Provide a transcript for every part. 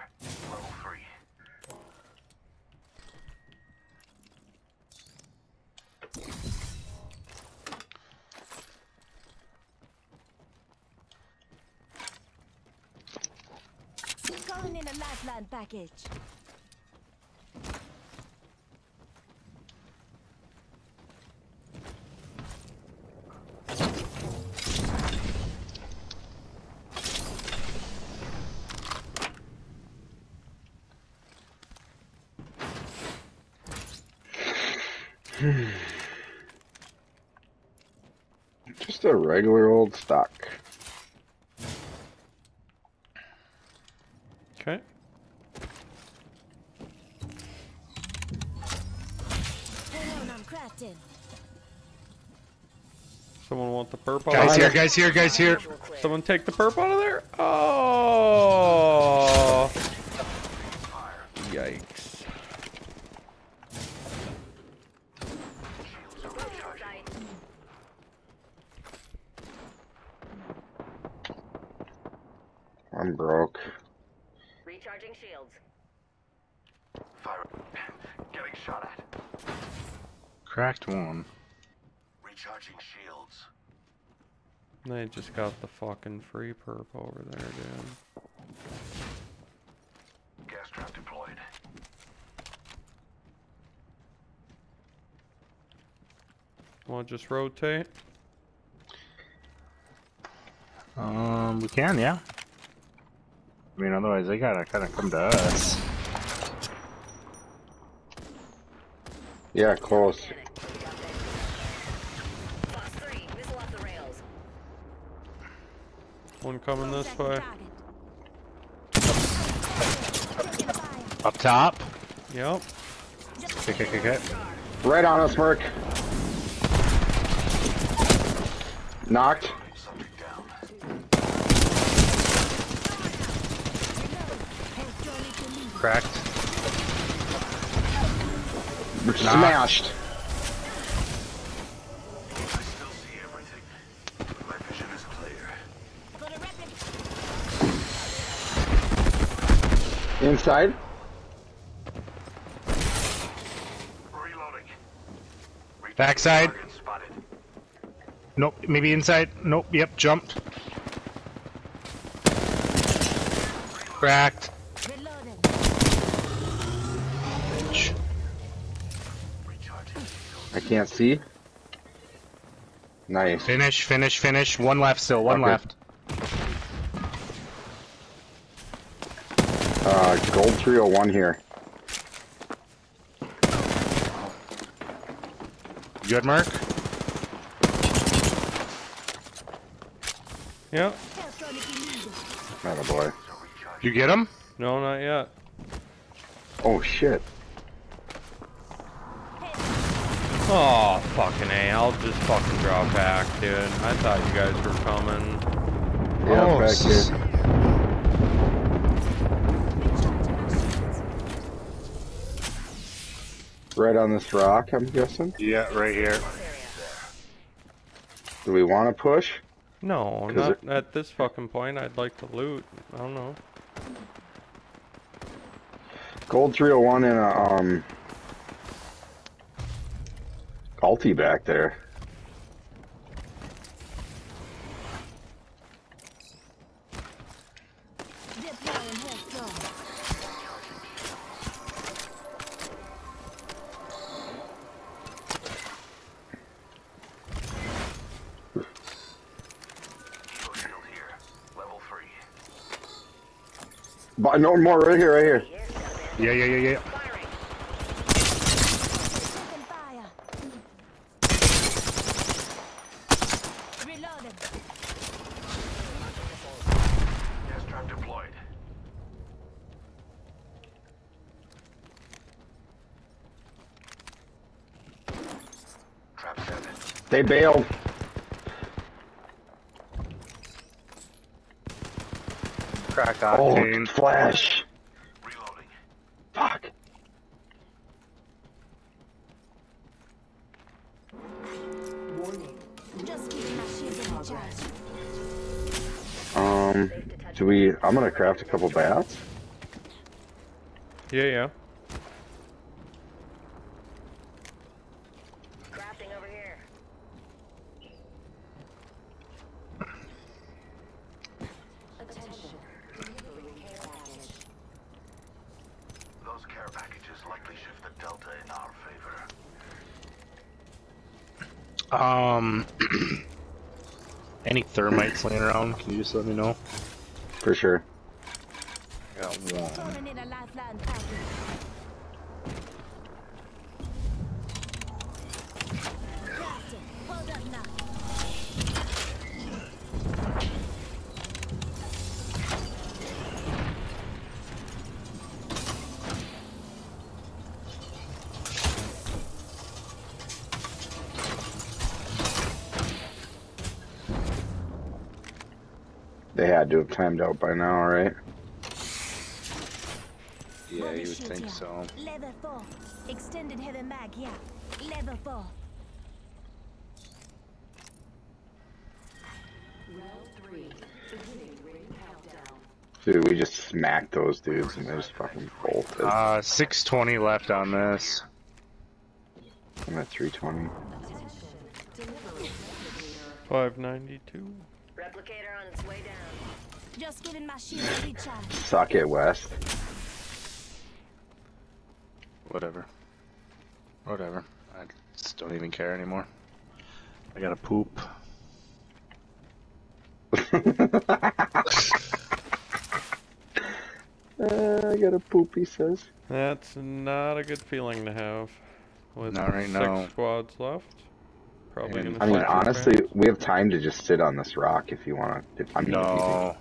there. Level three. We're going in a lifeline package. Just a regular old stock. Okay. Hang on, I'm crafting. Someone want the perp out Guys of here, there? guys here, guys here. Someone take the perp out of there? Oh. Yikes. I'm broke. Recharging shields. Fire. Getting shot at. Cracked one. Recharging shields. They just got the fucking free perp over there, dude. Gas trap deployed. Want to just rotate? Um, we can, yeah. I mean, otherwise they gotta kind of come to us. Yeah, close. One coming this way. target. Taking fire. Up top. Yep. Okay, okay, okay, okay. Right on us, Merc. Knocked. Subject down. Help Charlie to lead. Cracked. Smashed. Inside. Reloading. Recharging Backside. Spotted. Nope, maybe inside. Nope, yep, jumped. Cracked. Reloading. Recharging. I can't see. Nice. Finish, finish, finish. One left still, one Okay. left. Uh, gold 301 here. Good, Mark? Yep. Help Charlie to lead. Atta boy. You get him? No, not yet. Oh shit. Oh, fucking A. I'll just fucking drop back, dude. I thought you guys were coming. Yeah, Oh, back here. Recharging my shields. Right on this rock, I'm guessing. Yeah, right here. Do we want to push? No, not at this fucking point. I'd like to loot. I don't know. Gold 301 and a, um... Alti back there. Deploying health But no more right here, right here. Yeah, yeah, yeah, yeah. They Taking fire. Reloading. Gas trap deployed. Trap set. They bailed. Cracked Oh, flash. Reloading. Fuck. Just keep my shields in. Um, do we... I'm gonna craft a couple bats. Yeah, yeah. Crafting over here. packages likely shift the delta in our favor. Um, any thermites laying around? Can you just let me know? For sure. Got one. Calling in a lifeline package. Captain, hold up now. They had to have timed out by now, right? Yeah, you would think so. Level 4. Extended heavy mag here. Level 4. Dude, we just smacked those dudes and they just fucking bolted. Uh, 620 left on this. I'm at 320. 592. Replicator on its way down. Just giving my shield a recharge. Suck it, West. Whatever. Whatever. I just don't even care anymore. I gotta poop. Uh, I got a poop, he says. That's not a good feeling to have. With Not right six now. squads left. Probably And- gonna I mean, honestly, fans. we have time to just sit on this rock if you want to. I mean, if you think- No.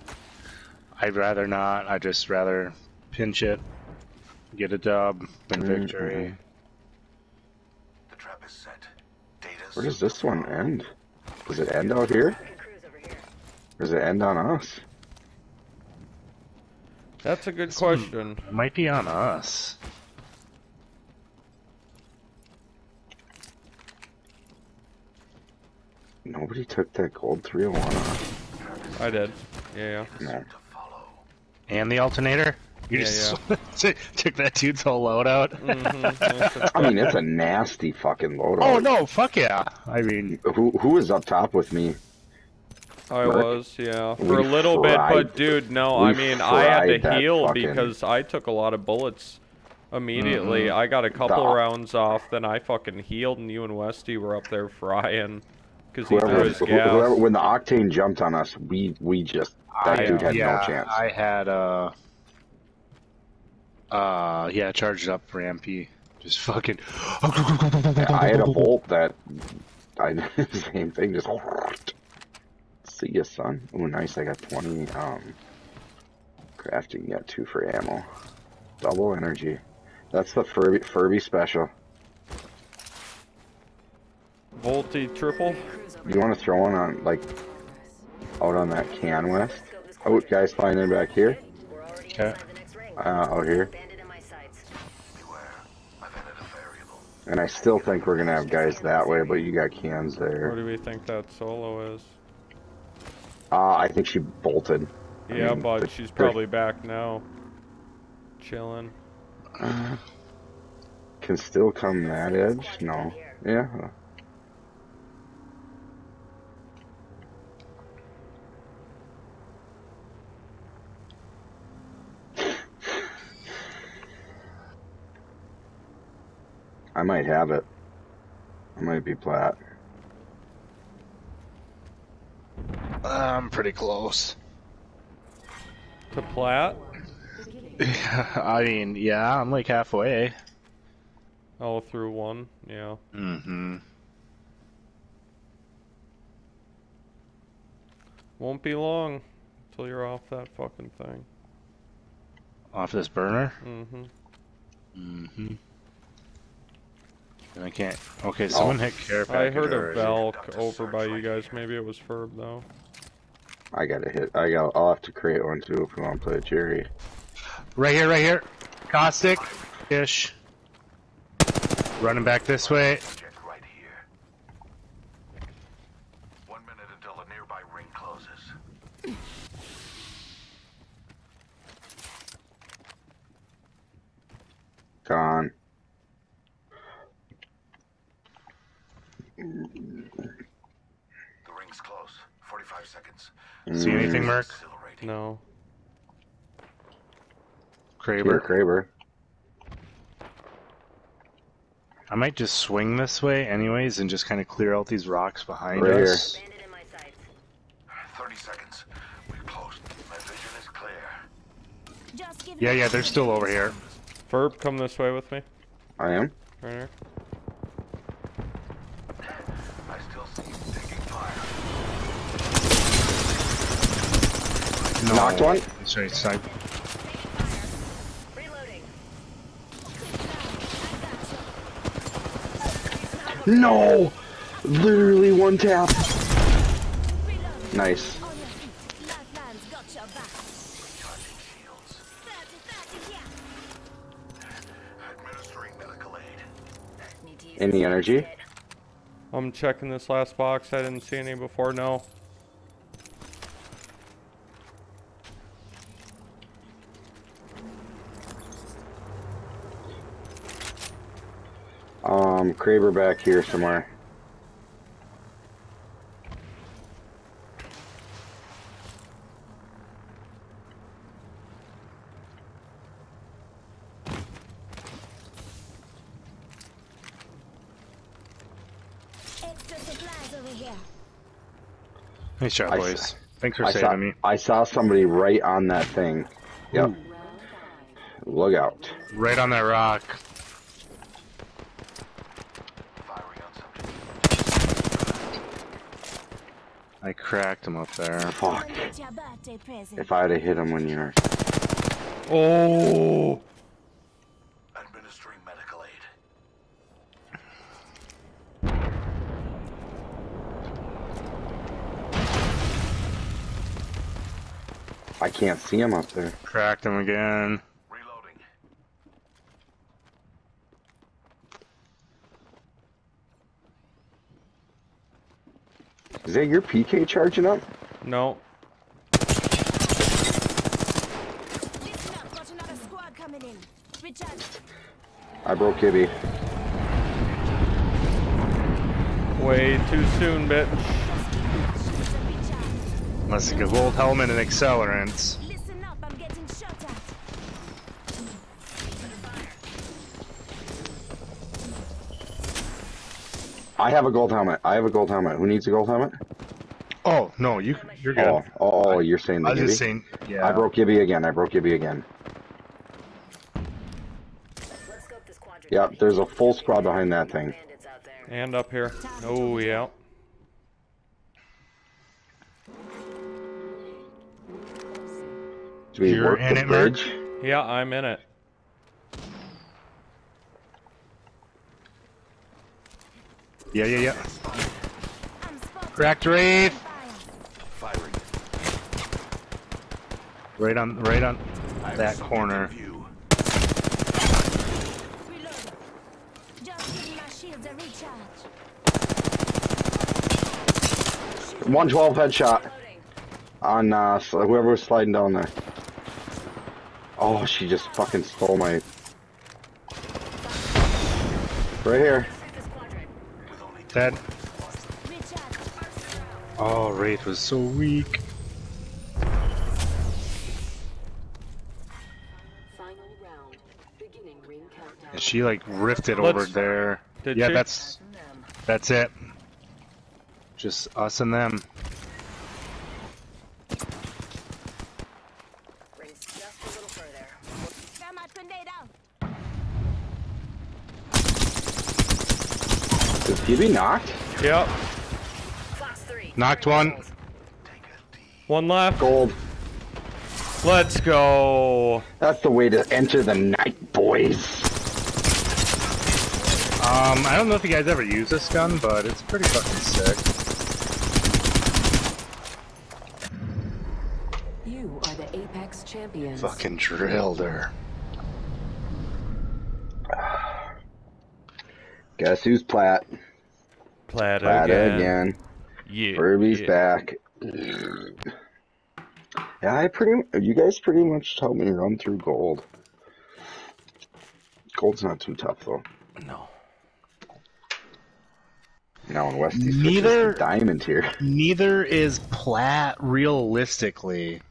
I'd rather not. I'd just rather pinch it, get a dub, win Mm, victory. The trap is set. Data's Where does this one end? Does it end out here? Fucking crews over here. Or does it end on us? That's a good question. It might be on us. Nobody took that gold 301 off. I did. Yeah, yeah. No. And the alternator? You Yeah, just took that dude's whole load out? Mhm. I mean, it's a nasty fucking loadout. oh no, fuck yeah. I mean, Who who was up top with me? I Merc. was, yeah, We for a little bit. But dude, no, I mean, I had to heal fucking- because I took a lot of bullets immediately. Mhm. I got a couple The- rounds off, then I fucking healed, and you and Westy were up there frying because Whoever, gas. whoever, when the octane jumped on us, we we just that I, dude had yeah, no chance. I had, uh, uh, yeah, charged up for MP. Just fucking. I had a bolt that I same thing. Just see ya, son. Oh, nice. I got twenty. Um, crafting. Got two for ammo. Double energy. That's the Furby Furby special. Volty triple. You want to throw one on like out on that can west? Oh, guys, flying in back here. We're Okay. inside the next ring. Uh, out here. Bandit in my sights. Beware. I've added a variable. And I still think we're gonna have guys that way, but you got cans there. What do we think that solo is? Uh, I think she bolted. I Yeah, mean, but the- she's the- probably back now, chilling. Uh, can still come that edge? No. Yeah. I might have it. I might be plat. I'm pretty close. To plat? I mean, yeah, I'm like halfway. Oh, through one. Yeah. Mm-hmm. Won't be long until you're off that fucking thing. Off this burner. Mm-hmm. Mm-hmm. And I can't. Okay, oh. someone hit care I heard a Valk over by you guys. Maybe it was Ferb though. I gotta hit. I got. I'll have to create one too if we want to play with Jerry. Right here, right here. Caustic. Ish. Running back this way. Check right here. One minute until the nearby ring closes. Gone. The ring's close. 45 seconds. See anything, Merc? Exhilarating. No. Here, Kraber. Kraber. I might just swing this way anyways and just kind of clear out these rocks behind Right here. us. Bandit in my sights. 30 seconds. We're close. My vision is clear. Just give Yeah, yeah, they're still over here. Verb, come this way with me. I am. Right here. I still see you taking fire. No. Knocked one. Sorry, snipe. Reloading. No! Literally one tap. Nice. On your feet. Lifelines got your back. Charging shields. 30, 30, yeah. Administering medical aid. Need to use Any energy? I'm checking this last box. I didn't see any before. No. Um, Kraber back here somewhere. Nice job, I boys. Thanks for I saving saw, me. I saw somebody right on that thing. Yep. Look out. Right on that rock. Firing on subject. I cracked him up there. Fuck. Come get your birthday present. If I'd have hit him when you were. Oh. Administering medical aid. I can't see him up there. Cracked him again. Reloading. Is that your PK charging up? No. Listen up, got another squad coming in. Richard, I broke Gibby. Way too soon, bitch. just give me a shield to recharge. Unless it's a gold helmet and accelerants. Listen up, I'm getting shot at. I have a gold helmet. I have a gold helmet. Who needs a gold helmet? Oh no, you you're good. Oh, oh, oh, you're saying the I was Gibby? just saying. Yeah. I broke Gibby again. I broke Gibby again. Let's scope this quadrant. Yep, there's a full squad behind that thing. Bandits out there. And up here. Oh, yeah. Do we You're work in the it, Mark? bridge? Yeah, I'm in it. Yeah, yeah, yeah. I'm. Cracked Wraith. Firing. Right on, right on I that corner. in view. Reload. Just give my shields a recharge. 112 headshot Reloading. on uh, s- whoever was sliding down there. Oh, she just fucking stole my. Right here. Dead. Recharge. Oh, Wraith was so weak. Final round. Beginning ring countdown. And she like rifted Let's- over there. Did yeah, she? that's that's it. Just us and them. Rings just a little further. Thermite grenade out. Is Gibby knocked? Yep. Knocked one. missiles. Take a D. One left. Gold. Let's go. That's the way to enter the night, boys. Um, I don't know if you guys ever use this gun, but it's pretty fucking sick. You are the Apex champion. Fucking drilled her. Guess who's plat? Plat Plat again. again. Yeah. Furby's yeah. back. Yeah, I pretty. You guys pretty much helped me run through gold. Gold's not too tough though. No. Now in Westies, Neither- diamond here. Neither is Plat realistically.